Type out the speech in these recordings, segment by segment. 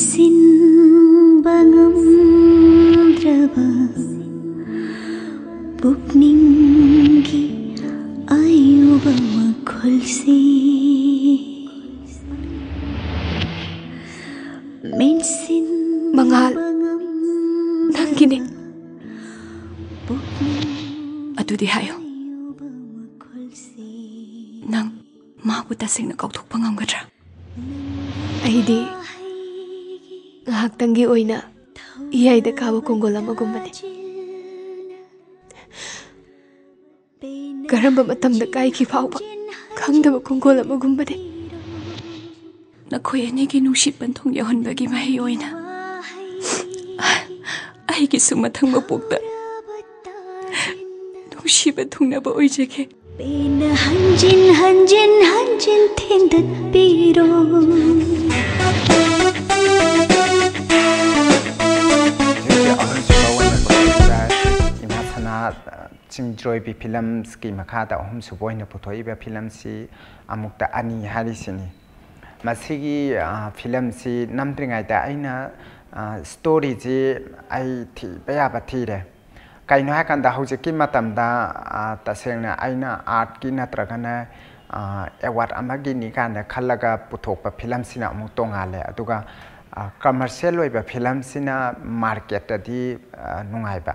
சின்பகம்ரவ புக்னிங்கி அயுபம கொல்சி Mensin Mahal xin Adudi hayo Nang mabutasing nagkautok pa ra ꯉꯥꯏꯍꯥꯛꯇꯪꯒꯤ ꯑꯣꯏꯅ ꯏꯌꯥꯏꯗ ꯀꯥꯕ ꯀꯣꯡꯒꯣꯜ ꯑꯃꯒꯨꯝꯕꯅꯤ ꯀꯔꯝꯕ ꯃꯇꯝꯗ ꯀꯥꯏꯈꯤ ꯐꯥꯎꯕ ꯈꯪꯗꯕ ꯀꯣꯡꯒꯣꯜ ꯑꯃꯒꯨꯝꯕꯅꯤ ꯅꯈꯣꯏ ꯑꯅꯤꯒꯤ ꯅꯨꯡꯁꯤꯠ ꯄꯟꯊꯨꯡ ꯌꯧꯍꯟꯕꯒꯤ ꯃꯍꯩ ꯑꯣꯏꯅ ꯑꯩꯒꯤꯁꯨ ꯃꯊꯪ ꯃꯄꯣꯛꯇ ꯅꯨꯡꯁꯤꯕ ꯊꯨꯡꯅꯕ ꯑꯣꯏꯖꯒꯦ ꯄꯦꯟꯅ ꯍꯟꯖꯤꯟ ꯍꯟꯖꯤꯟ ꯍꯟꯖꯤꯟ ꯊꯤꯟꯗꯠꯄꯤꯔꯣ ꯆꯤꯡꯖ꯭ꯔꯣꯏꯕꯤ ꯐꯤꯂꯝꯁꯀꯤ ꯃꯈꯥꯗ ꯑꯍꯨꯝꯁꯨꯕ ꯑꯣꯏꯅ ꯄꯨꯊꯣꯛꯏꯕ ꯐꯤꯂꯝꯁꯤ ꯑꯃꯨꯛꯇ ꯑꯅꯤ ꯍꯥꯏꯔꯤꯁꯤꯅꯤ ꯃꯁꯤꯒꯤ ꯐꯤꯂꯝꯁꯤ ꯅꯝꯗ꯭ꯔꯤꯉꯩꯗ ꯑꯩꯅ ꯁ꯭ꯇꯣꯔꯤꯁꯤ ꯑꯩ ꯊꯤꯕ ꯌꯥꯕ ꯊꯤꯔꯦ ꯀꯩꯅꯣ ꯍꯥꯏꯀꯥꯟꯗ ꯍꯧꯖꯤꯛꯀꯤ ꯃꯇꯝꯗ ꯇꯁꯦꯡꯅ ꯑꯩꯅ ꯑꯥꯔꯠꯀꯤ ꯅꯠꯇ꯭ꯔꯒꯅ ꯑꯦꯋꯥꯔꯗ ꯑꯃꯒꯤꯅꯤ ꯀꯥꯏꯅ ꯈꯜꯂꯒ ꯄꯨꯊꯣꯛꯄ ꯐꯤꯂꯝꯁꯤꯅ ꯑꯃꯨꯛ ꯇꯣꯡꯉꯥꯜꯂꯦ ꯑꯗꯨꯒ ꯀꯃꯔꯁꯤꯌꯦꯜ ꯑꯣꯏꯕ ꯐꯤꯂꯝꯁꯤꯅ ꯃꯥꯔꯀꯦꯠꯇꯗꯤ ꯅꯨꯡꯉꯥꯏꯕ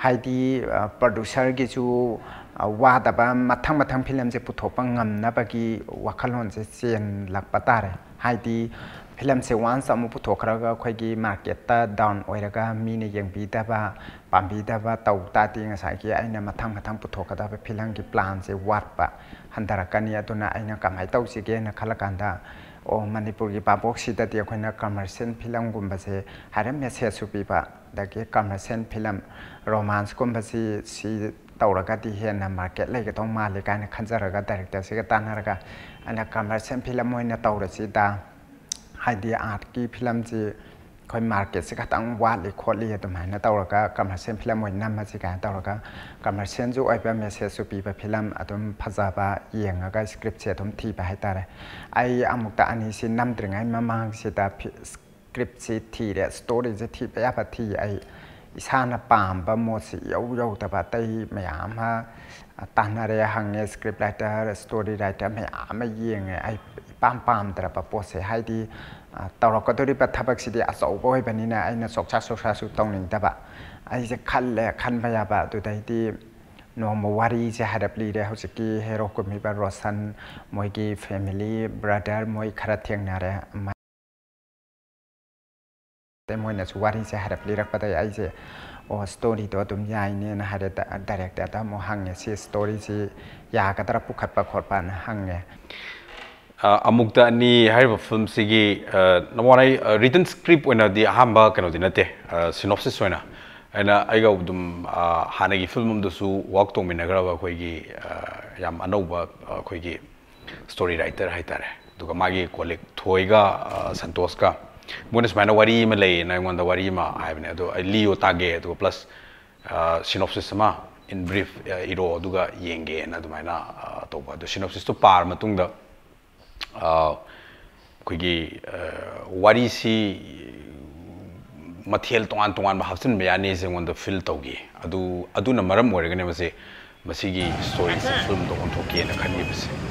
ꯍꯥꯏꯗꯤ ꯄ꯭ꯔꯣꯗ꯭ꯌꯨꯁꯔꯒꯤꯁꯨ ꯋꯥꯗꯕ ꯃꯊꯪ ꯃꯊꯪ ꯐꯤꯂꯝꯁꯦ ꯄꯨꯊꯣꯛꯄ ꯉꯝꯅꯕꯒꯤ ꯋꯥꯈꯜꯂꯣꯟꯁꯦ ꯆꯦꯟꯂꯛꯄ ꯇꯥꯔꯦ ꯍꯥꯏꯗꯤ ꯐꯤꯂꯝꯁꯦ ꯋꯥꯟꯁ ꯑꯃꯨꯛ ꯄꯨꯊꯣꯛꯈ꯭ꯔꯒ ꯑꯩꯈꯣꯏꯒꯤ ꯃꯥꯔꯀꯦꯠꯇ ꯗꯥꯎꯟ ꯑꯣꯏꯔꯒ ꯃꯤꯅ ꯌꯦꯡꯕꯤꯗꯕ ꯄꯥꯝꯕꯤꯗꯕ ꯇꯧ ꯇꯥꯔꯗꯤ ꯉꯁꯥꯏꯒꯤ ꯑꯩꯅ ꯃꯊꯪ ꯃꯊꯪ ꯄꯨꯊꯣꯛꯀꯗꯕ ꯐꯤꯂꯝꯒꯤ ꯄ꯭ꯂꯥꯟꯁꯦ ꯋꯥꯠꯄ ꯍꯟꯊꯔꯛꯀꯅꯤ ꯑꯗꯨꯅ ꯑꯩꯅ ꯀꯃꯥꯏꯅ ꯇꯧꯁꯤꯒꯦꯅ ꯈꯜꯂꯀꯥꯟꯗ ꯑꯣ ꯃꯅꯤꯄꯨꯔꯒꯤ ꯚꯥꯕꯣꯛꯁꯤꯗꯗꯤ ꯑꯩꯈꯣꯏꯅ ꯀꯃꯔꯁꯤꯌꯦꯜ ꯐꯤꯂꯝꯒꯨꯝꯕꯁꯦ ꯍꯥꯏꯔꯞ ꯃꯦꯁꯦꯖꯁꯨ ꯄꯤꯕ dagi commercial film romance kumba si si tauraga di hena market lai ka tong mali ka na khanjaraga director si ka tanaraga ana commercial film moi na taura si da haidi art ki film ji khoi market si ka tang wa li kho li to ma na tauraga commercial film moi na ma si ka tauraga commercial ju oi pa message su pi pa film atum phaja ba yenga ka script che thom thi pa hai ta ai amuk ta ani si nam dringai ma mang si ta กริปซิทธิเดสตอริสิที่ไปยาพัทีไออิสานปามบโมสิเอวโยตบะไตเมียามฮะตันอะไรหังเอสคริป์ไรเตอร์สตอรี่ไรเตอร์เมียามไม่ยิงไอปามปามแต่ละปะโพสให้ดีตลอดก็ตัวริปทับักสิเดียสอบไว้แบบนนี้นะไอเนี่ยสกชักสกชักสุดตองนี้แต่บะไอจะคันเลยคันพยาบาตัวใดที่นวมวารีจะหัดับลีเดฮาสกีเฮโรกุมิบารอสันมวยกีแฟมิลี่บราเดอร์มวยคาราเทียงนาเร ꯑꯗꯩ ꯃꯣꯏꯅꯁꯨ ꯋꯥꯔꯤꯁꯦ ꯍꯥꯏꯔꯞ ꯂꯤꯔꯛꯄꯗꯒꯤ ꯑꯩꯁꯦ ꯑꯣ ꯁ꯭ꯇꯣꯔꯤꯗꯣ ꯑꯗꯨꯝ ꯌꯥꯏꯅꯦꯅ ꯍꯥꯏꯔꯦ ꯗꯥꯏꯔꯦꯛꯇꯔꯗ ꯑꯃꯨꯛ ꯍꯪꯉꯦ ꯁꯤ ꯁ꯭ꯇꯣꯔꯤꯁꯤ ꯌꯥꯒꯗ꯭ꯔꯥ ꯄꯨꯈꯠꯄ ꯈꯣꯠꯄꯅ ꯍꯪꯉꯦ ꯑꯃꯨꯛꯇ ꯑꯅꯤ ꯍꯥꯏꯔꯤꯕ ꯐꯤꯂꯝꯁꯤꯒꯤ ꯅꯃꯣꯅ ꯔꯤꯇꯟ ꯁ꯭ꯀ꯭ꯔꯤꯞ ꯑꯣꯏꯅꯗꯤ ꯑꯍꯥꯟꯕ ꯀꯩꯅꯣꯗꯤ ꯅꯠꯇꯦ ꯁꯤꯅꯣꯞꯁꯤꯁ ꯑꯣꯏꯅ ꯑꯩꯅ ꯑꯩꯒ ꯑꯗꯨꯝ ꯍꯥꯟꯅꯒꯤ ꯐꯤꯂꯝ ꯑꯃꯗꯁꯨ ꯋꯥꯛ ꯇꯧꯃꯤꯟꯅꯈ꯭ꯔꯕ ꯑꯩꯈꯣꯏꯒꯤ ꯌꯥꯝ ꯑꯅꯧꯕ ꯑꯩꯈꯣꯏꯒꯤ ꯁ꯭ꯇꯣꯔꯤ ꯔꯥꯏꯇꯔ ꯍꯥꯏꯇꯥꯔꯦ ꯑꯗꯨꯒ ꯃꯥꯒꯤ ꯀꯣꯂꯤꯛ ꯊꯣꯏꯒ ꯁꯟꯇꯣꯁꯀ ꯃꯣꯏꯅ ꯁꯨꯃꯥꯏꯅ ꯋꯥꯔꯤ ꯑꯃ ꯂꯩꯌꯦꯅ ꯑꯩꯉꯣꯟꯗ ꯋꯥꯔꯤ ꯑꯃ ꯍꯥꯏꯕꯅꯦ ꯑꯗꯣ ꯑꯩ ꯂꯤꯌꯣ ꯇꯥꯒꯦ ꯑꯗꯨꯒ ꯄ꯭ꯂꯁ ꯁꯤꯅꯣꯞꯁꯤꯁ ꯑꯃ ꯏꯟ ꯕ꯭ꯔꯤꯐ ꯏꯔꯣ ꯑꯗꯨꯒ ꯌꯦꯡꯒꯦꯅ ꯑꯗꯨꯃꯥꯏꯅ ꯇꯧꯕ ꯑꯗꯣ ꯁꯤꯅꯣꯞꯁꯤꯁꯇꯨ ꯄꯥꯔ ꯃꯇꯨꯡꯗ ꯑꯩꯈꯣꯏꯒꯤ ꯋꯥꯔꯤꯁꯤ ꯃꯊꯦꯜ ꯇꯣꯉꯥꯟ ꯇꯣꯉꯥꯟꯕ ꯍꯥꯞꯆꯤꯟꯕ ꯌꯥꯅꯤꯁꯦ ꯑꯩꯉꯣꯟꯗ ꯐꯤꯜ ꯇꯧꯈꯤ ꯑꯗꯨ ꯑꯗꯨꯅ ꯃꯔꯝ ꯑꯣꯏꯔꯒꯅꯦ ꯃꯁꯤ ꯃꯁꯤꯒꯤ ꯁ꯭ꯇꯣꯔꯤꯁꯦ ꯐꯤꯂꯝꯗ ꯑꯣꯟꯊꯣꯛꯀꯦꯅ ꯈꯟꯈꯤꯕꯁꯦ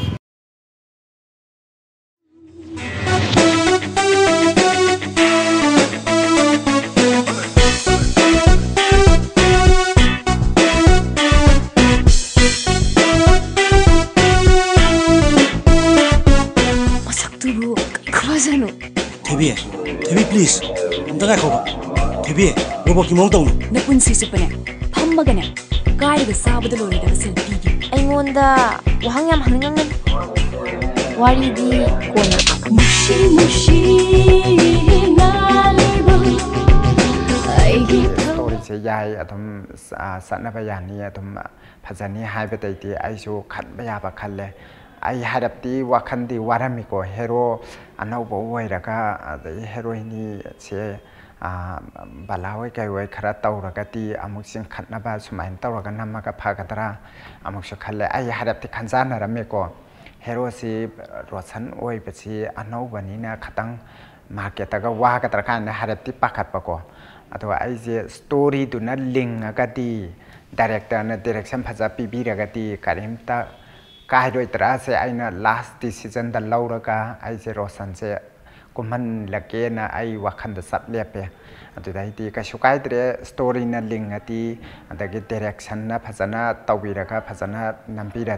ꯊꯣꯏꯕꯤ ꯄ꯭ꯂꯤꯖ ꯑꯝꯇ ꯉꯥꯏꯈꯣꯕ ꯊꯣꯏꯕꯤ ꯔꯣꯕꯣꯠꯀꯤ ꯃꯑꯣꯡ ꯇꯧꯅꯨ ꯅꯄꯨꯟꯁꯤ ꯆꯨꯞꯄꯅꯦ ꯐꯝꯃꯒꯅꯦ ꯀꯥꯏꯔꯒ ꯆꯥꯕꯗ ꯂꯣꯏꯔꯣꯏꯗꯕ ꯁꯦꯜ ꯄꯤꯒꯦ ꯑꯩꯉꯣꯟꯗ ꯋꯥꯍꯪ ꯌꯥꯝ ꯍꯪꯅꯤꯡꯉꯝꯒꯅꯤ ꯋꯥꯔꯤꯗꯤ ꯀꯣꯟꯅ ꯃꯨꯁꯤ ꯃꯨꯁꯤꯅ ꯂꯩꯕ ꯑꯩꯒꯤ ꯁ꯭ꯇꯣꯔꯤꯁꯦ ꯌꯥꯏ ꯑꯗꯨꯝ ꯆꯠꯅꯕ ꯌꯥꯅꯤ ꯑꯗꯨꯝ ꯐꯖꯅꯤ ꯍꯥꯏꯕꯗꯩꯗꯤ ꯑꯩꯁꯨ ꯈꯟꯕ ꯌꯥꯕ ꯈꯜꯂꯦ ai harapti wakhandi warami ko အနောက်ဘဝရကအဒီဟီရိုအင်းချေအာဘလာဝေကေဝေခရတောရကတိအမုစင်ခတ်နဘဆမန်တောရကနမကဖာကတရာအမုခခလေအယဟရပတိခန်ဇာနရမေကိုဟီရိုစီရောချန်ဝေပချီအနောဘနီနာခတန်မာကေတကဝါကတရခန်ဟရပတိပခတ်ပကိုအတောအိဇေစတိုရီဒုနလင်းကတိဒါရက်တာနဒါရက်ရှင်ဖဇာပီပီရကတိကရင်တာ story tu na link ga ti director na direction phaja pi bi ra ga ti karim ta kai doi tra se ai na last decision da laura ka ai je rosan se kuman lake na ai wakhan da sap lepe adu dai ti ka shukai tre story na link ati adagi direction na phajana tawira ka phajana nampira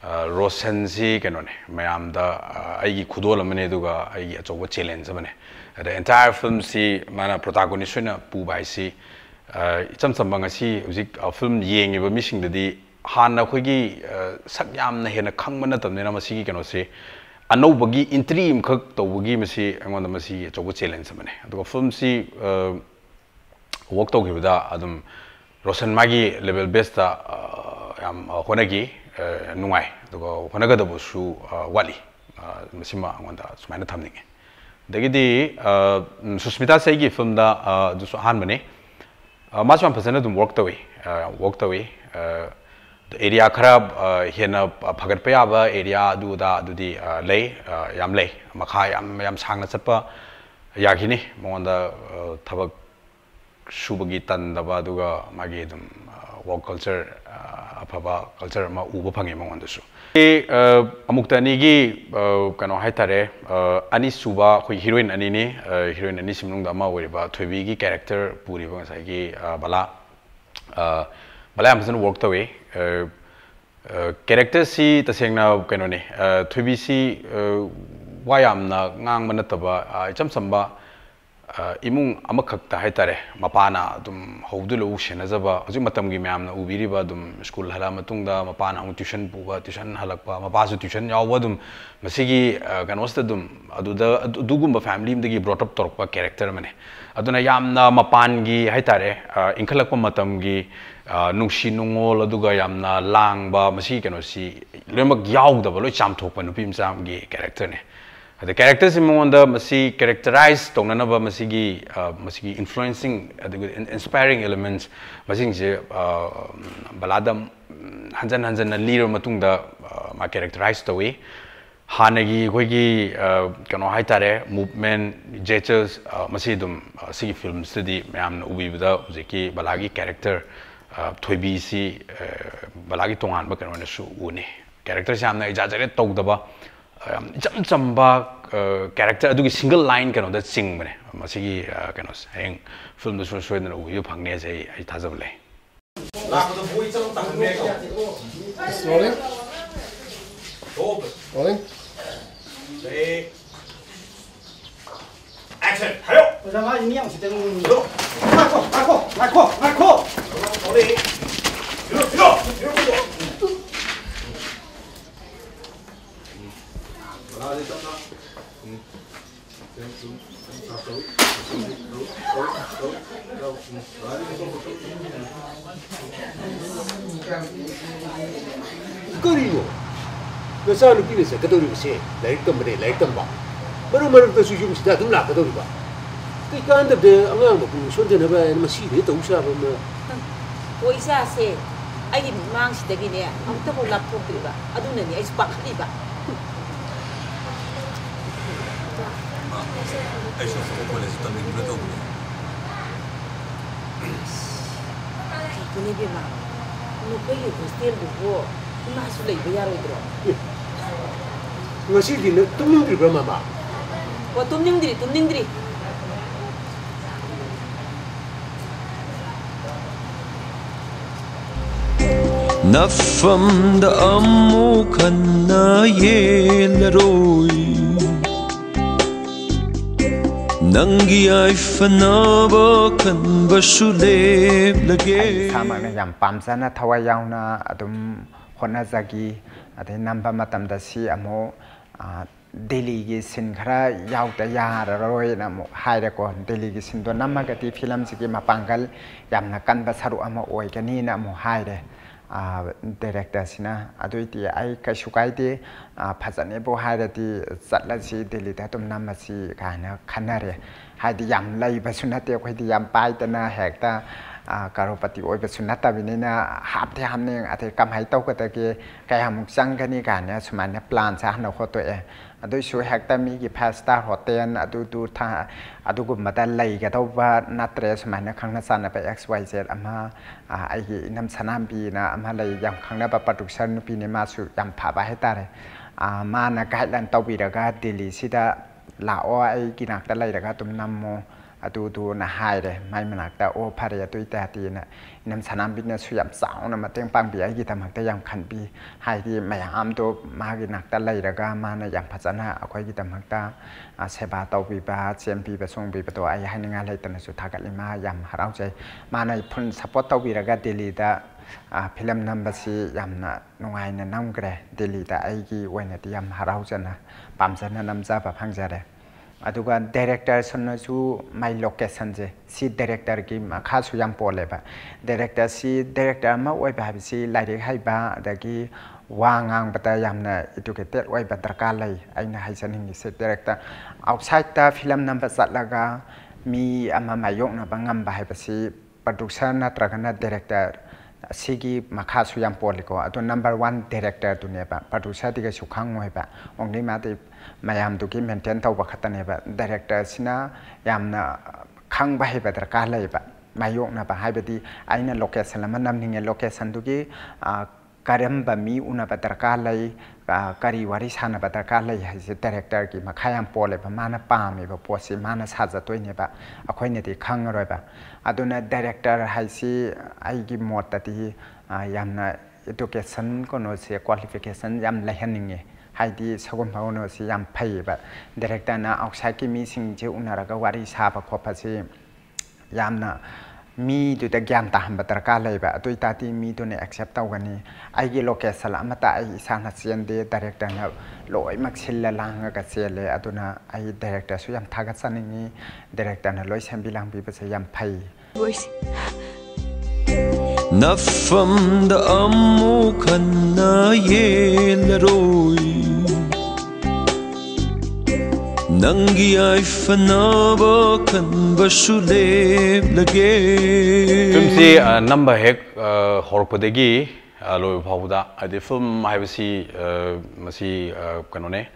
रोशनसी कनोने ma'am खुदोल अचौब challenge अने entire film से मैं प्रोटागोनीस पुब है इचम चमसी film येब मिदी हाँ अखोगी सक हेन खब नतने कनोसे अनौबी इंट्री इमख तौबी अचौब चेलेंज अने फिल्म से वर्क तौब रोशन मागी लेवल बेस्ता होनगी ꯅꯨꯡꯉꯥꯏ ꯑꯗꯨꯒ ꯍꯣꯠꯅꯒꯗꯕꯁꯨ ꯋꯥꯠꯂꯤ ꯃꯁꯤꯃ ꯑꯩꯉꯣꯟꯗ ꯁꯨꯃꯥꯏꯅ ꯊꯝꯅꯤꯡꯉꯤ ꯑꯗꯒꯤꯗꯤ ꯁꯨꯁꯃꯤꯇꯥ ꯁꯩꯒꯤ ꯐꯤꯂꯝꯗ ꯑꯗꯨꯁꯨ ꯑꯍꯥꯟꯕꯅꯦ ꯃꯥꯁꯨ ꯌꯥꯝ ꯐꯖꯅ ꯑꯗꯨꯝ ꯋꯥꯔꯛ ꯇꯧꯏ ꯋꯥꯔꯛ ꯇꯧꯏ एरिया खरा हेन फगटप याब एरिया अदुदा अदुदी ले याम ले मखा याम याम सांगना चप याखिने मोंदा थबक सुबगी तंदबा दुगा मागी दम work culture 아파바 culture ma ubo phange ma wanda su e amuk ta ni gi kano hai tare ani suba khoi heroine ani ni heroine ani simlung da ma wori ba thobi gi character puri ba sa gi bala bala am sun work the way. character si ta seng na kano ne thobi si wayam na ngang man ta ba cham sam ba ꯏꯃꯨꯡ ꯑꯃꯈꯛꯇ ꯍꯥꯏꯇꯥꯔꯦ ꯃꯄꯥꯅ ꯑꯗꯨꯝ ꯍꯧꯗꯨ ꯂꯧꯎ ꯁꯦꯟꯅꯖꯕ ꯍꯧꯖꯤꯛ ꯃꯇꯝꯒꯤ ꯃꯌꯥꯝꯅ ꯎꯕꯤꯔꯤꯕ ꯑꯗꯨꯝ ꯁ꯭ꯀꯨꯜ ꯍꯜꯂꯛꯑ ꯃꯇꯨꯡꯗ ꯃꯄꯥꯅ ꯑꯃꯨꯛ ꯇ꯭ꯌꯨꯁꯟ ꯄꯨꯕ ꯇ꯭ꯌꯨꯁꯟ ꯍꯜꯂꯛꯄ ꯃꯄꯥꯁꯨ ꯇ꯭ꯌꯨꯁꯟ ꯌꯥꯎꯕ ꯑꯗꯨꯝ ꯃꯁꯤꯒꯤ ꯀꯩꯅꯣꯁꯤꯗ ꯑꯗꯨꯝ ꯑꯗꯨꯗ ꯑꯗꯨꯒꯨꯝꯕ ꯐꯦꯃꯤꯂꯤ ꯑꯃꯗꯒꯤ ꯕ꯭ꯔꯣꯠ ꯑꯞ ꯇꯧꯔꯛꯄ ꯀꯦꯔꯦꯛꯇꯔ ꯑꯃꯅꯦ ꯑꯗꯨꯅ ꯌꯥꯝꯅ ꯃꯄꯥꯟꯒꯤ ꯍꯥꯏꯇꯥꯔꯦ ꯏꯟꯈꯠꯂꯛꯄ ꯃꯇꯝꯒꯤ ꯅꯨꯡꯁꯤ ꯅꯨꯡꯉꯣꯜ ꯑꯗꯨꯒ ꯌꯥꯝꯅ ꯂꯥꯡꯕ ꯃꯁꯤꯒꯤ ꯀꯩꯅꯣꯁꯤ ꯂꯣꯏꯅꯃꯛ ꯌꯥꯎꯗꯕ ꯂꯣꯏ ꯆꯥꯝꯊꯣꯛꯄ ꯅꯨꯄꯤ ꯃꯆꯥ ꯑꯃꯒꯤ ꯀꯦꯔꯦꯛꯇꯔꯅꯦ The characters in Monda masi characterize tonanaba masigi masigi influencing inspiring elements masing je balada hanjan hanjan na liro matung da ma characterize tawi hanagi koigi kano hai tare movement gestures masi dum film films di mayam na ubi da je ki balagi character thoibi si balagi tongan ba kano na su une characters yamna exaggerate tokdaba ꯏꯆꯝ ꯆꯝꯕ character ꯑꯗꯨꯒꯤ single line ꯀꯩꯅꯣꯗ ꯆꯤꯡꯕꯅꯦ ꯃꯁꯤꯒꯤ ꯀꯩꯅꯣꯁꯦ ꯍꯌꯦꯡ ꯐꯤꯂꯝꯗꯁꯨ ꯁꯣꯏꯗꯅ ꯎꯕ ꯐꯪꯅꯦꯁꯦ ꯑꯩ ꯑꯩ ꯊꯥꯖꯕ ꯂꯩ Rolling. Rolling. Ready. Action. 还有。我他妈营养是真。马克，马克，马克，马克。那上头边的石头里边，来一根没得，来一根吧。没得没得，这水军是在东南角里吧？这干的的，俺们不晓得那边那么细的东西啊，不嘛？我一下是，俺们忙是得给你，俺们都不拉破的吧？俺都那里还是白的吧？哎，小伙子，过来，咱们一块走过来。你别忙，我们可以不接不过。masuk lagi bayar itu. Ngasi di nak tumning diri berapa mama? Wah tumning diri, tumning diri. ནས་ཕམ་ད ཨམོ ཁན་ན ཡེལ་རོ ནང་གི ཨེ་ཕན་ན་བ ཁན་བ་ཤུ་ལེབ་ལ་གེ ཁ་མ་ན ཡང ཕམ་ས་ན ཐ་བ ཡང་ན ꯑꯗꯨꯝ กิสินครายาวแต่ยาระรอยนะโมหายเด็กอนเดลีกิสินตัวนำมากติฟิล์มสกีมาปังกัลยามนักกันภาษาอุอโมโอยกันนี่นะโมหายเด director sina adu ti ai ka shukai ti phajane bo haira ti chatla si delhi ta tum nam si ka na khanare hai ti yam lai ba suna te khoi ti yam pai ta na hek ta karopati oi ba suna ta bini na hap te ham ne ate kam hai tau ka ta ke ka ham sang ka ni ka ne suman ne plan sa na kho to e adu shu hek ta mi ki five star hotel adu tu tha adu gu ma ta lai ka to ba na tre suman ne khang na san na pa xyz ama ai ki nam sanam bi na ama lai yam khang na ba production pi ne ma su yam pha ba hai ta re ma na ka lan tau bi da ga delhi si da la o ai ki nak ta lai da ga tum nam mo ตัวตัวน่ะหายเลยไม่มันหนักแต่โอ้ภรรยาตัวแต่ตีน่ะนำสนามบินเนี่ยสยามสาวน่ะมาเต็ยงปังเบียกี่ทำหักแต่ยังขันปีหายที่ไม่หามตัวมากินหนักแต่ไรระก็มาในยังพัฒนาเอาไว้กี่ทำหักตาาเสบาตอวีบาเซียนปีไปส่งปีไปตัวไอ้ให้ใงานไรตันสุดท้ายกลิมายามหาเราใจมาในพุ่นสปอตตอวีระก็เดลีตาม film nambasi yamna nungaina namgre delita aigi wainati yam haraujana pamjana namja ba phangjare aduga director sanna chu my location je si director ki ma kha su yam pole ba director si director ma oi ba si lai de hai ba da ki wa ngang bata yam na educated oi ba darka lai aina hai san hingi se director outside ta film number sat laga mi ama ma yok na bangam ba hai ba si production na tragana director sigi makha su yam poli ko atu number 1 director tu ne ba. Producer ti ga su khang mo ba. Ongni ma te mayam du ki maintain tau ba khata ne ba. Director sina yam na khang ba he ba dar ka lai ba. Mayok na ba. Hai ba di aina location la man nam ni nge location du ki karam ba mi una ba dar ka lai करि सानरकाइरेक्र पोलि मामे पोटे माजतैनेबो नै खोब director हैसी मोत्तिकेसन कनोसे क्वासन सगुम्बोस director नाउटसाट्क मेनर वरि सा mi tu te gian ta hamba terkale ba tu ta ti mi tu ne accept tau gani ai ye lo ke salama ta ai san ha sian de director na loi mak sil la lang ka se le atuna ai director su yam thaga san ni director na loi sem bilang bi ba se yam phai nafam da amu khanna ye le roi fanaba kan basule lage film si number hek horpadagi loi phawda adi film haibasi masi kanone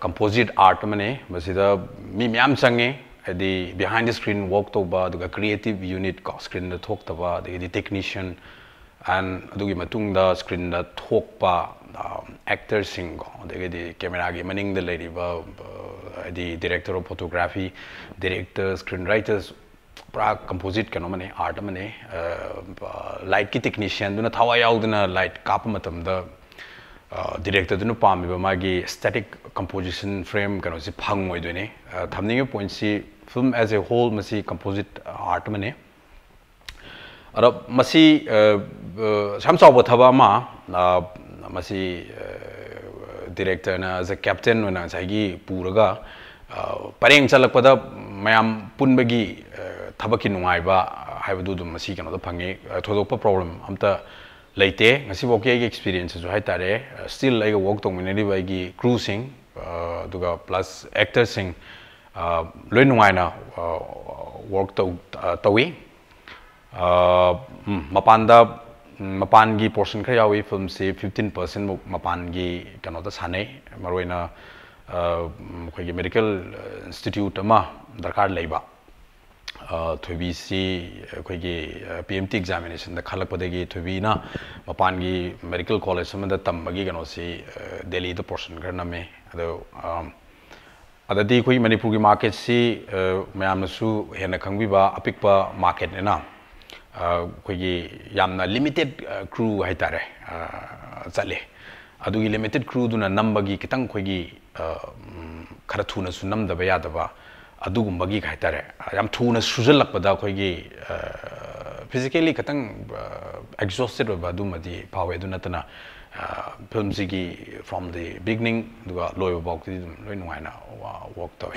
composite art mane masida mi myam change adi behind the screen work toba aduga creative unit ko screen da thok taba adi technician and adugi matungda screen da thok pa actors camera meaning the lady the director of photography, director screenwriters प्रा composite कनो मने art मने light की technician दुना थावा light काप मतम द मांग स्टेटिक पामि बमागी एस्थेटिक कंपोजिशन फ्रेम कनो सि फंग थमनिंग पॉइंट सि फ़िल्म एज ए होल मसी कंपोजिट आर्ट मने अर मसी शाम साव masi director na as a captain na sagi puraga pareng chalakpada mayam punbagi thabaki nungaiba haibadu dum masi kano da phangi thodokpa problem amta leite ngasi boke agi experience jo hai tare still like work tong minari bai gi cruising duga plus actor sing loi nungai na work to tawi mapanda mapan gi portion khar yawi film se 15% mapan gi kano da sane maroina khoi gi medical institute ama darkar leiba थोबीसी अखोगी PMT examination द खलकपदगी थोबीना मपानगी medical college समद तम्बगी कनोसी दिल्ली द पोर्शन कर नमे अदो अददी अखोई मणिपुर की मार्केट सी मयामनसु हेन खंगबिबा अपिकपा मार्केट नेना अखोगी यामना लिमिटेड क्रू है तारे चले लिमिटेड क्रू नम्बगी कितंग खोई खरा थून सु नम दबादबी है तारे याम थून सुजलपद खोई फिजिकली खत एक्जोस्टेड पावे नतना फ़िल्म से फ्रॉम द बिगनिंग लोबाउक वर्क तब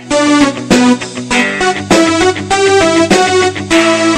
Thank you.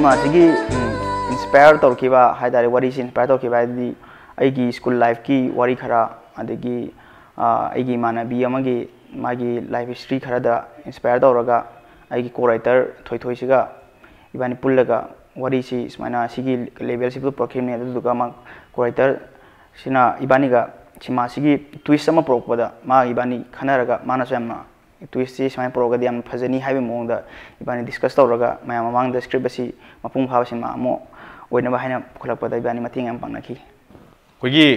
ꯀꯩꯅꯣꯒꯤ ꯁꯤ ꯁꯤꯅꯦꯃꯥꯁꯤꯒꯤ ꯏꯟꯁꯄꯥꯌꯔ ꯇꯧꯔꯛꯈꯤꯕ ꯍꯥꯏꯇꯥꯔꯦ ꯋꯥꯔꯤꯁꯤ ꯏꯟꯁꯄꯥꯌꯔ ꯇꯧꯔꯛꯈꯤꯕ ꯍꯥꯏꯗꯤ ꯑꯩꯒꯤ ꯁ꯭ꯀꯨꯜ ꯂꯥꯏꯐꯀꯤ ꯋꯥꯔꯤ ꯈꯔ ꯑꯗꯒꯤ ꯑꯩꯒꯤ ꯏꯃꯥꯟꯅꯕꯤ ꯑꯃꯒꯤ ꯃꯥꯒꯤ ꯂꯥꯏꯐ ꯍꯤꯁꯇ꯭ꯔꯤ ꯈꯔꯗ ꯏꯟꯁꯄꯥꯌꯔ ꯇꯧꯔꯒ ꯑꯩꯒꯤ ꯀꯣ ꯔꯥꯏꯇꯔ ꯊꯣꯏꯊꯣꯏꯁꯤꯒ ꯏꯕꯥꯅꯤ ꯄꯨꯜꯂꯒ ꯋꯥꯔꯤꯁꯤ ꯁꯨꯃꯥꯏꯅ ꯁꯤꯒꯤ ꯂꯦꯚꯦꯜꯁꯤꯕꯨ ꯄꯨꯔꯛꯈꯤꯕꯅꯤ ꯑꯗꯨꯗꯨꯒ ꯃꯥ ꯀꯣ ꯔꯥꯏꯇꯔ ꯁꯤꯅ ꯏꯕꯥꯅꯤꯒ ꯁꯤꯃꯥꯁꯤꯒꯤ ꯇ꯭ꯋꯤꯁ ꯑꯃ ꯄꯨꯔꯛꯄꯗ ꯃꯥ ꯏꯕꯥꯅꯤ ꯈꯟꯅꯔꯒ ꯃꯥꯅꯁꯨ ꯌꯥꯝꯅ ꯇ꯭ꯋꯤꯁꯁꯤ ꯁꯨꯃꯥꯏꯅ ꯄꯨꯔꯛꯑꯒꯗꯤ ꯌꯥꯝ ꯐꯖꯅꯤ ꯍꯥꯏꯕꯒꯤ ꯃꯑꯣꯡꯗ ꯏꯕꯥꯅꯤ ꯗꯤꯁꯀꯁ ꯇꯧꯔꯒ ꯃꯌꯥꯝ ꯃꯃꯥꯡꯗ ꯁ꯭ꯀ꯭ꯔꯤꯞ ꯑꯁꯤ ꯃꯄꯨꯡ ꯐꯥꯕ ꯁꯤꯅꯦꯃꯥ ꯑꯃ ꯑꯣꯏꯅꯕ ꯍꯥꯏꯅ ꯄꯨꯈꯠꯂꯛꯄꯗ ꯏꯕꯥꯅꯤ ꯃꯇꯦꯡ ꯌꯥꯝ ꯄꯥꯡꯅꯈꯤ ꯑꯩꯈꯣꯏꯒꯤ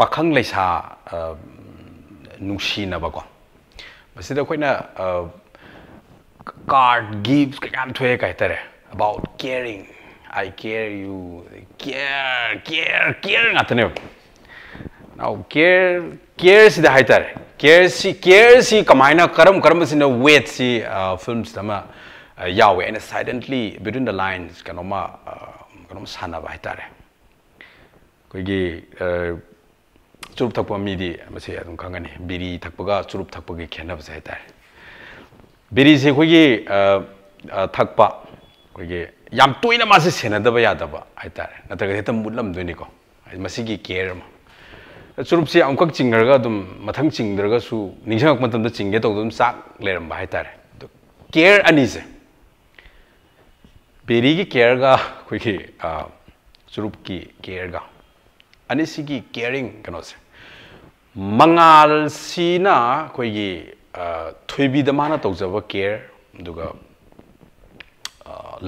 ꯄꯥꯈꯪ ꯂꯩꯁꯥ ꯅꯨꯡꯁꯤꯅꯕꯀꯣ ꯃꯁꯤꯗ ꯑꯩꯈꯣꯏꯅ ꯀꯥꯔꯗ ꯒꯤꯐ ꯀꯩꯀꯥ ꯌꯥꯝ ꯊꯣꯛꯑꯦ ꯀꯩ ꯍꯥꯏꯇꯥꯔꯦ about caring I care you care care care ꯉꯥꯛꯇꯅꯦꯕ ꯅꯥꯎ ꯀꯦꯌꯔ ꯀꯦꯌꯔꯁꯤꯗ ꯍꯥꯏꯇꯥꯔꯦ ꯀꯦꯌꯔꯁꯤ ꯀꯦꯌꯔꯁꯤ ꯀꯃꯥꯏꯅ ꯀꯔꯝ ꯀꯔꯝꯕꯁꯤꯅ ꯋꯦꯠꯁꯤ ꯐꯤꯜꯝꯁꯤꯗ ꯑꯃ ꯌꯥꯎꯋꯦ ꯑꯩꯅ ꯁꯥꯏꯂꯦꯟꯠꯂꯤ ꯕꯤꯇ꯭ꯋꯤꯟ ꯗ ꯂꯥꯏꯟꯁ ꯀꯩꯅꯣꯃ ꯀꯩꯅꯣꯝ ꯁꯥꯟꯅꯕ ꯍꯥꯏꯇꯥꯔꯦ ꯑꯩꯈꯣꯏꯒꯤ ꯆꯨꯔꯨꯞ ꯊꯛꯄ ꯃꯤꯗꯤ ꯃꯁꯤ ꯑꯗꯨꯝ ꯈꯪꯒꯅꯤ ꯕꯤꯔꯤ ꯊꯛꯄꯒ ꯆꯨꯔꯨꯞ ꯊꯛꯄꯒꯤ ꯈꯦꯠꯅꯕꯁꯦ ꯍꯥꯏꯇꯥꯔꯦ ꯕꯤꯔꯤꯁꯦ ꯑꯩꯈꯣꯏꯒꯤ ꯊꯛꯄ ꯑꯩꯈꯣꯏꯒꯤ ꯌꯥꯝ ꯇꯣꯏꯅ ꯃꯥꯁꯦ ꯁꯦꯟꯅꯗꯕ ꯌꯥꯗꯕ ꯍꯥꯏꯇꯥꯔꯦ ꯅꯠꯇ꯭ꯔꯒ ꯍꯦꯛꯇ ꯃꯨꯠꯂꯝꯗꯣꯏꯅꯤꯀꯣ ꯃꯁꯤꯒꯤ ꯀꯦꯌꯔ ꯑꯃ ꯆꯨꯔꯨꯞꯁꯦ ꯑꯃꯨꯛꯈꯛ ꯆꯤꯡꯈ꯭ꯔꯒ ꯑꯗꯨꯝ ꯃꯊꯪ ꯆꯤꯡꯗ꯭ꯔꯒꯁꯨ ꯅꯤꯡꯁꯤꯡꯉꯛꯄ ꯃꯇꯝꯗ ꯆꯤꯡꯒꯦ ꯇꯧꯕꯗ ꯑꯗꯨꯝ ꯆꯥꯛ ꯂꯩꯔꯝꯕ ꯍꯥꯏꯇꯥꯔꯦ ꯑꯗꯣ ꯀꯦꯌꯔ ꯑꯅꯤꯁꯦ ꯕꯦꯔꯤꯒꯤ ꯀꯦꯌꯔꯒ ꯑꯩꯈꯣꯏꯒꯤ ꯆꯨꯔꯨꯞꯀꯤ ꯀꯦꯌꯔꯒ ꯑꯅꯤꯁꯤꯒꯤ ꯀꯦꯌꯔꯤꯡ ꯀꯩꯅꯣꯁꯦ ꯃꯉꯥꯜꯁꯤꯅ ꯑꯩꯈꯣꯏꯒꯤ ꯊꯣꯏꯕꯤꯗ ꯃꯥꯅ ꯇꯧꯖꯕ ꯀꯦꯌꯔ ꯑꯗꯨꯒ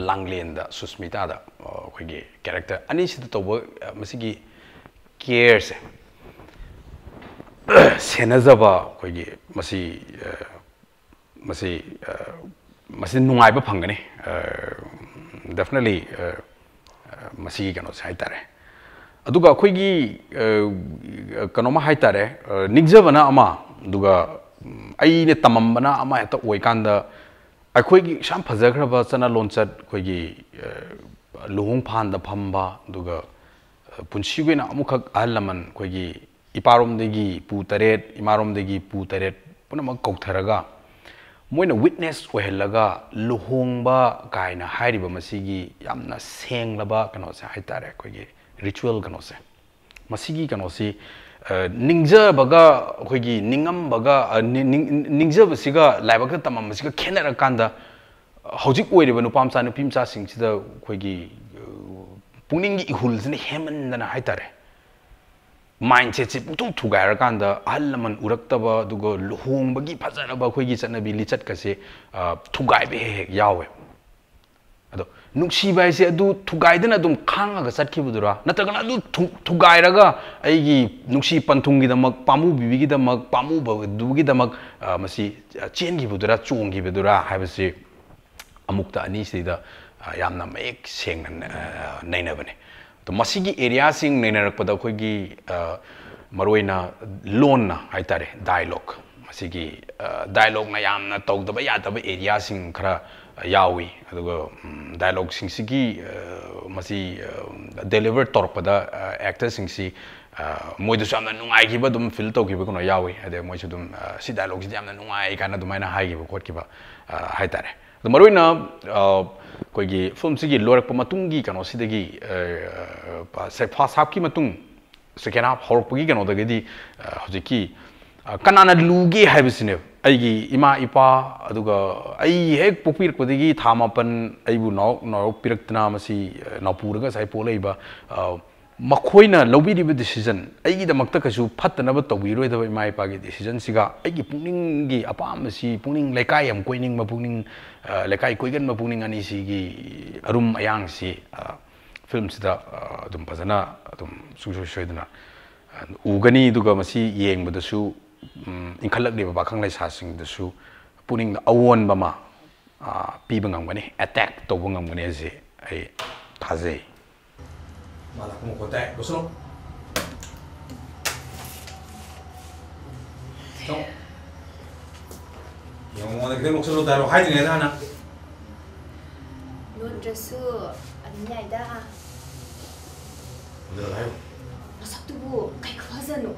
ꯂꯥꯡꯂꯦꯟꯗ ꯁꯨꯁꯃꯤꯇꯥꯗ ꯑꯩꯈꯣꯏꯒꯤ ꯀꯦꯔꯦꯛꯇꯔ ꯑꯅꯤꯁꯤꯗ ꯇꯧꯕ ꯃꯁꯤꯒꯤ ꯀꯦꯌꯔꯁꯦ ꯁꯦꯟꯅꯖꯕ ꯑꯩꯈꯣꯏꯒꯤ ꯃꯁꯤ ꯃꯁꯤ ꯃꯁꯤ ꯅꯨꯡꯉꯥꯏꯕ ꯐꯪꯒꯅꯤ ꯗꯦꯐꯤꯅꯦꯠꯂꯤ ꯃꯁꯤꯒꯤ ꯀꯩꯅꯣꯁꯦ ꯍꯥꯏꯇꯥꯔꯦ ꯑꯗꯨꯒ ꯑꯩꯈꯣꯏꯒꯤ ꯀꯩꯅꯣꯃ ꯍꯥꯏꯇꯥꯔꯦ ꯅꯤꯡꯖꯕꯅ ꯑꯃ ꯑꯗꯨꯒ ꯑꯩꯅ ꯇꯝꯃꯝꯕꯅ ꯑꯃ ꯍꯦꯛꯇ ꯑꯣꯏꯀꯥꯟꯗ ꯑꯩꯈꯣꯏꯒꯤ ꯌꯥꯝ ꯐꯖꯈ꯭ꯔꯕ ꯆꯠꯅ ꯂꯣꯟꯆꯠ ꯑꯩꯈꯣꯏꯒꯤ ꯂꯨꯍꯣꯡ ꯐꯥꯟꯗ ꯐꯝꯕ ꯑꯗꯨꯒ ꯄꯨꯟꯁꯤꯒꯤ ꯑꯣꯏꯅ ꯑꯃꯨꯛꯈꯛ ꯑꯍꯜ ꯂꯃꯟ ꯑꯩꯈꯣꯏꯒꯤ ꯏꯄꯥꯔꯣꯝꯗꯒꯤ ꯄꯨ ꯇꯔꯦꯠ ꯏꯃꯥꯔꯣꯝꯗꯒꯤ ꯄꯨ ꯇꯔꯦꯠ ꯄꯨꯝꯅꯃꯛ ꯀꯧꯊꯔꯒ मोइना विटनेस ओहलगा लुहोंबा कायना हाइरिबा मसिगी यामना सेंगलबा कनोसे हाइतारे कोगी रिचुअल कनोसे मसिगी कनोसी निंगजबगा कोगी निंगमबगा निंगजबसिगा लाइबगा तमाम मसिगा खेनरा कांदा हौजिक ओइरिबा नुपामचा नुपिमचा सिंगसिदा कोगी पुनिंगी इहुलसिने हेमनदना mindsetꯁꯤ ꯄꯨꯡꯊꯨ ꯊꯨꯒꯥꯏꯔꯀꯥꯟꯗ ꯑꯍꯜ ꯂꯃꯟ ꯎꯔꯛꯇꯕ ꯑꯗꯨꯒ ꯂꯨꯍꯣꯡꯕꯒꯤ ꯐꯖꯔꯕ ꯑꯩꯈꯣꯏꯒꯤ ꯆꯠꯅꯕꯤ ꯂꯤꯆꯠꯀꯁꯦ ꯊꯨꯒꯥꯏꯕ ꯍꯦꯛ ꯍꯦꯛ ꯌꯥꯎꯋꯦ ꯑꯗꯣ ꯅꯨꯡꯁꯤꯕ ꯍꯥꯏꯁꯦ ꯑꯗꯨ ꯊꯨꯒꯥꯏꯗꯅ ꯑꯗꯨꯝ ꯈꯥꯡꯉꯒ ꯆꯠꯈꯤꯕꯗꯨꯔꯥ ꯅꯠꯇ꯭ꯔꯒꯅ ꯑꯗꯨ ꯊꯨꯒꯥꯏꯔꯒ ꯑꯩꯒꯤ ꯅꯨꯡꯁꯤ ꯄꯟꯊꯨꯡꯒꯤꯗꯃꯛ ꯄꯥꯝꯃꯨꯕꯤꯕꯒꯤꯗꯃꯛ ꯄꯥꯝꯃꯨꯕꯗꯨꯒꯤꯗꯃꯛ ꯃꯁꯤ ꯆꯦꯟꯈꯤꯕꯗꯨꯔꯥ ꯆꯣꯡꯈꯤꯕꯗꯨꯔꯥ ꯍꯥꯏꯕꯁꯤ ꯑꯃꯨꯛꯇ ꯑꯅꯤꯁꯤꯗ ꯌꯥꯝꯅ ꯃꯌꯦꯛ ꯁꯦꯡꯅ ꯅꯩꯅꯕꯅꯦ तो मसीगी एरिया सिंग नैनरकपद अखोइगी मरोइना लोन हाइतारे डायलॉग मसीगी डायलॉग ना यामना तौदब खरा डायलॉग सिंग सिगी तौरपद एक्टर सिंग सी मोइदुसु यामना नुंगाइखिबा दुम फील तौखिबा कुनो यावी अदे मोइसु दुम डायलॉग सी यामना नुंगाइ काना दुमाइना हाइखिबा खोटखिबा हाइतारे ꯑꯗꯣ ꯃꯔꯨꯑꯣꯏꯅ ꯑꯩꯈꯣꯏꯒꯤ ꯐꯤꯂꯝꯁꯤꯒꯤ ꯂꯣꯏꯔꯛꯄ ꯃꯇꯨꯡꯒꯤ ꯀꯩꯅꯣꯁꯤꯗꯒꯤ ꯐꯥꯁ ꯍꯥꯞꯀꯤ ꯃꯇꯨꯡ ꯁꯦꯀꯦꯟ ꯍꯥꯞ ꯍꯧꯔꯛꯄꯒꯤ ꯀꯩꯅꯣꯗꯒꯤꯗꯤ ꯍꯧꯖꯤꯛꯀꯤ ꯀꯅꯥꯅ ꯂꯨꯒꯦ ꯍꯥꯏꯕꯁꯤꯅꯦꯕ ꯑꯩꯒꯤ ꯏꯃꯥ ꯏꯄꯥ ꯑꯗꯨꯒ ꯑꯩ ꯍꯦꯛ ꯄꯣꯛꯄꯤꯔꯛꯄꯗꯒꯤ ꯊꯥ ꯃꯥꯄꯟ ꯑꯩꯕꯨ ꯅꯥꯎꯔꯣꯛ ꯄꯤꯔꯛꯇꯅ ꯃꯁꯤ ꯅꯥꯎꯄꯨꯔꯒ ꯉꯁꯥꯏ ꯄꯣꯛꯂꯛꯏꯕ ꯃꯈꯣꯏꯅ ꯂꯧꯕꯤꯔꯤꯕ ꯗꯤꯁꯤꯖꯟ ꯑꯩꯒꯤꯗꯃꯛꯇ ꯀꯩꯁꯨ ꯐꯠꯇꯅꯕ ꯇꯧꯕꯤꯔꯣꯏꯗꯕ ꯏꯃꯥ ꯏꯄꯥꯒꯤ ꯗꯤꯁꯤꯖꯟꯁꯤꯒ ꯑꯩꯒꯤ ꯄꯨꯛꯅꯤꯡꯒꯤ ꯑꯄꯥꯝꯕꯁꯤ ꯄꯨꯛꯅꯤꯡ ꯂꯩꯀꯥꯏ ꯑꯃ ꯀꯣꯏꯅꯤꯡꯕ ꯄꯨꯛꯅꯤꯡ ꯂꯩꯀꯥꯏ ꯀꯣꯏꯒꯟꯕ ꯄꯨꯛꯅꯤꯡ ꯑꯅꯤꯁꯤꯒꯤ ꯑꯔꯨꯝ ꯑꯌꯥꯡꯁꯤ ꯐꯤꯂꯝꯁꯤꯗ ꯑꯗꯨꯝ ꯐꯖꯅ ꯑꯗꯨꯝ ꯁꯨꯡꯁꯣꯏ ꯁꯣꯏꯗꯅ ꯎꯒꯅꯤ ꯑꯗꯨꯒ ꯃꯁꯤ ꯌꯦꯡꯕꯗꯁꯨ ꯏꯟꯈꯠꯂꯛꯂꯤꯕ ꯄꯥꯈꯪ ꯂꯩꯁꯥꯁꯤꯡꯗꯁꯨ ꯄꯨꯛꯅꯤꯡꯗ ꯑꯑꯣꯟꯕ ꯑꯃ ꯄꯤꯕ ꯉꯝꯒꯅꯤ ꯑꯦꯇꯦꯛ ꯇꯧꯕ ꯉꯝꯒꯅꯤ ꯍꯥꯏꯁꯦ ꯑꯩ ꯊꯥꯖꯩ まだこの答えどうするの今までくても、その台本入ってねえだな。のんじゃす、あんやいだ。どうだよ。まさとぼ、かいくわぜんの。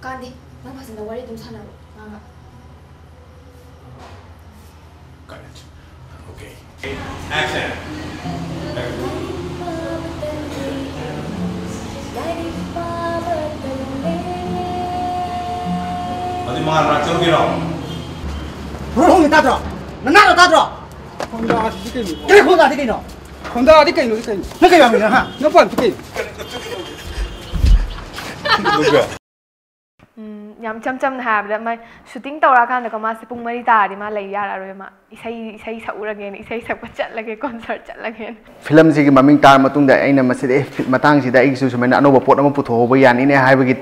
かんで、まばせんのわりでもさなの。まが。かんやっちゃう。オッケー。アクション ಹದಿಮಾರು ಲಕ್ಷ ಹೋಗಿರೋ ಹೋಗಿ ತಾತ್ರ ನನ್ನ ತಾತ್ರ ಕೊಂದ ಅದಕ್ಕೆ ಕೊಂದ ಅದಕ್ಕೆ ಕೊಂದ ಅದಕ್ಕೆ ಅದಕ್ಕೆ ನಗೆ ಯಾವ ಹಾ ನಪ್ಪ ಅದಕ್ಕೆ ꯌꯥꯝ ꯆꯝ ꯆꯝꯅ ꯍꯥꯏꯔꯕꯗ ꯃꯥ ꯁꯨꯇꯤꯡ ꯇꯧꯔꯀꯥꯟꯗꯀꯣ ꯃꯥꯁꯦ ꯄꯨꯡ ꯃꯔꯤ ꯇꯥꯔꯗꯤ ꯃꯥ ꯂꯩ ꯌꯥꯔꯔꯣꯏ ꯃꯥ ꯏꯁꯩ ꯏꯁꯩ ꯁꯛꯎꯔꯒꯦꯅ ꯏꯁꯩ ꯁꯛꯄ ꯆꯠꯂꯒꯦ ꯀꯣꯟꯁꯔꯠ ꯆꯠꯂꯒꯦꯅ ꯐꯤꯂꯝꯁꯤꯒꯤ ꯃꯃꯤꯡ ꯇꯥꯔ ꯃꯇꯨꯡꯗ ꯑꯩꯅ ꯃꯁꯤꯗ ꯃꯇꯥꯡꯁꯤꯗ ꯑꯩꯒꯤꯁꯨ ꯁꯨꯃꯥꯏꯅ ꯑꯅꯧꯕ ꯄꯣꯠ ꯑꯃ ꯄꯨꯊꯣꯛꯍꯧꯕ ꯌꯥꯅꯤꯅꯦ ꯍꯥꯏꯕꯒꯤ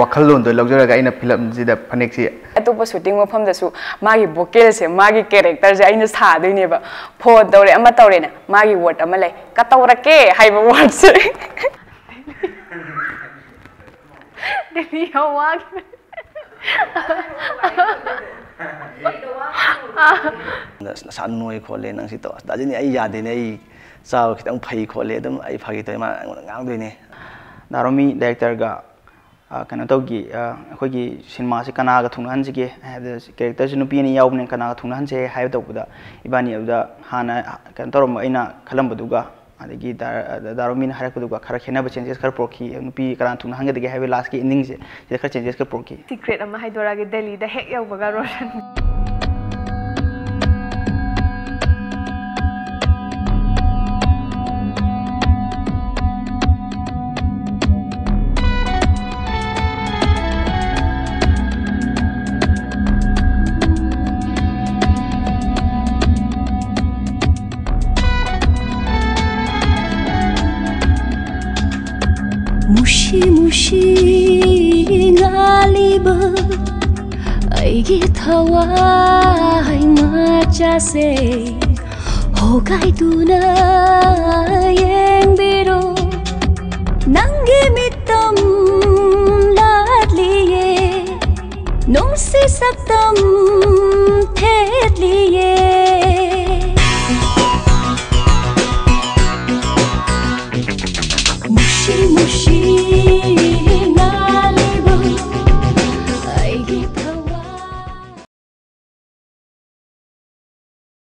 ꯋꯥꯈꯜꯂꯣꯟꯗꯣ ꯂꯧꯖꯔꯒ ꯑꯩꯅ ꯐꯤꯂꯝꯁꯤꯗ ꯐꯅꯦꯛꯁꯤ ꯑꯇꯣꯞꯄ ꯁꯨꯇꯤꯡ ꯃꯐꯝꯗꯁꯨ ꯃꯥꯒꯤ ꯚꯣꯀꯦꯜꯁꯦ ꯃꯥꯒꯤ ꯀꯦꯔꯦꯛꯇꯔꯁꯦ ꯑꯩꯅ ꯁꯥꯗꯣꯏꯅꯦꯕ ꯐꯣꯟ ꯇꯧꯔꯦ ꯑꯃ ꯇꯧꯔꯦꯅ ꯃꯥꯒꯤ ꯋꯥꯔꯗ ꯑꯃ ꯂꯩ ꯀꯇꯧꯔꯛꯀꯦ ꯍꯥꯏꯕ ꯋꯥꯔꯗꯁꯦ ꯗꯦꯜꯂꯤ ꯌꯥꯝ ꯋꯥꯈꯤꯕꯅꯦ ꯅꯁꯥ ꯅꯣꯏ ꯈꯣꯠꯂꯦ ꯅꯪ ꯁꯤ ꯇꯧ ꯗꯥꯖꯤꯅꯤ ꯑꯩ ꯌꯥꯗꯦꯅꯦ ꯑꯩ ꯆꯥꯕ ꯈꯤꯇꯪ ꯐꯩ ꯈꯣꯠꯂꯦ ꯑꯗꯨꯝ ꯑꯩ ꯐꯥꯒꯤ ꯇꯧꯋꯦ ꯃꯥꯅ ꯑꯩꯉꯣꯟꯗ ꯉꯥꯡꯗꯣꯏꯅꯦ ꯗꯥꯔꯣꯃꯤ ꯗꯥꯏꯔꯦꯛꯇꯔꯒ ꯀꯩꯅꯣ ꯇꯧꯒꯤ ꯑꯩꯈꯣꯏꯒꯤ ꯁꯤꯅꯦꯃꯥꯁꯤ ꯀꯅꯥꯒ ꯊꯨꯡꯅꯍꯟꯁꯤꯒꯦ ꯍꯥꯏꯕꯗ ꯀꯦꯔꯦꯛꯇꯔꯁꯤ ꯅꯨꯄꯤ ꯑꯅꯤ ꯌꯥꯎꯕꯅꯤꯅ ꯀꯅꯥꯒ ꯊꯨꯡꯅꯍꯟꯁꯦ ꯍꯥꯏꯕ ꯇꯧꯕꯗ ꯏꯕꯥꯅꯤ ꯑꯗꯨꯗ ꯍꯥꯟꯅ ꯀꯩꯅꯣ ꯇꯧꯔꯝꯕ ꯑꯩꯅ ꯈꯜꯂꯝꯕꯗꯨꯒ ꯑꯗꯒꯤ ꯗꯥꯔꯣꯃꯤꯅ ꯍꯥꯏꯔꯛꯄꯗꯨꯒ ꯈꯔ ꯈꯦꯠꯅꯕ ꯆꯦꯟꯖꯦꯁ ꯈꯔ ꯄꯨꯔꯛꯈꯤ ꯅꯨꯄꯤ ꯀꯅꯥ ꯊꯨꯡꯅꯍꯟꯒꯗꯒꯦ ꯍꯥꯏꯕ ꯂꯥꯁꯀꯤ ꯏꯟꯗꯤꯡꯁꯦ ꯁꯤꯗ ꯈꯔ ꯆꯦꯟꯖꯦꯁ ꯈꯔ ꯄꯨꯔꯛꯈꯤ ꯁꯤꯀ꯭ꯔꯦꯠ ꯑꯃ ꯍꯥꯏꯗꯣꯔꯛꯑꯒꯦ ꯗꯦꯜꯂꯤꯗ ꯍꯦꯛ ꯌꯧꯕꯒ Roshan chi ngali bơ ai gi thawa ai ma cha se. Ho kai tu na yeng biro. Nangi mitam ladli ye nong si saptam thet liye.